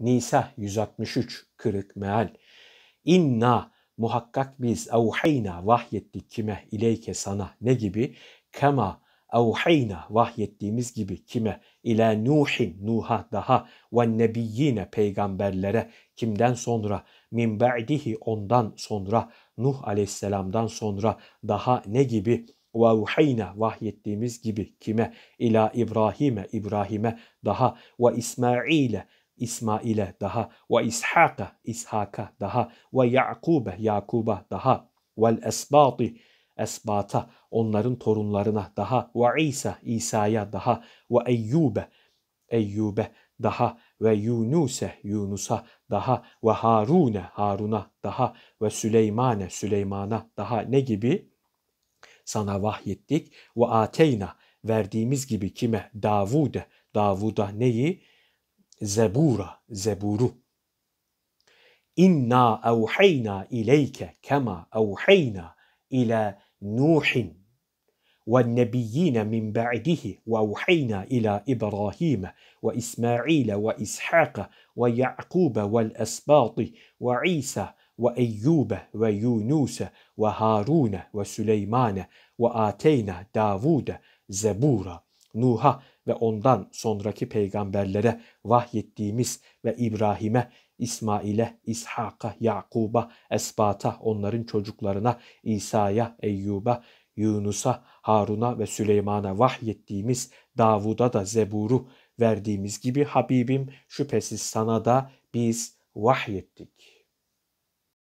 Nisa 163 kırık meal. İnna muhakkak biz evhayna vahyettik kime ileyke sana ne gibi? Kema evhayna vahyettiğimiz gibi kime? İla Nuhin Nuh'a daha ve nebiyyine peygamberlere kimden sonra min ba'dihi ondan sonra Nuh aleyhisselamdan sonra daha ne gibi? uhayna vahyettiğimiz gibi kime ila İbrahim'e İbrahim'e daha ve İsmail'e İsmail'e daha ve İshak'a İshak'a daha ve Yakub'e Yakub'a daha vel esbati esbata onların torunlarına daha ve İsa İsa'ya daha ve Eyyub'e Eyyub'e daha ve Yunus'e Yunus'a daha ve Harun'e Harun'a daha ve Süleyman'e Süleyman'a daha ne gibi? Sana vahyettik ve ateyna verdiğimiz gibi kime? Davud'e Davud'a neyi? Zebura, Zeburu. İnna evhayna ileyke kema evhayna ila Nuhin والنبيين من بعده وأوحينا إلى إبراهيم وإسماعيل وإسحاق ويعقوب والأسباط وعيسى وأيوب ويونس وهارون وسليمان وآتينا داود زبورا Nuh'a ve ondan sonraki peygamberlere vahyettiğimiz ve İbrahim'e, İsmail'e, İshak'a, Yakub'a, Esbat'a, onların çocuklarına, İsa'ya, Eyyub'a, Yunus'a, Harun'a ve Süleyman'a vahyettiğimiz Davud'a da Zebur'u verdiğimiz gibi Habibim şüphesiz sana da biz vahyettik.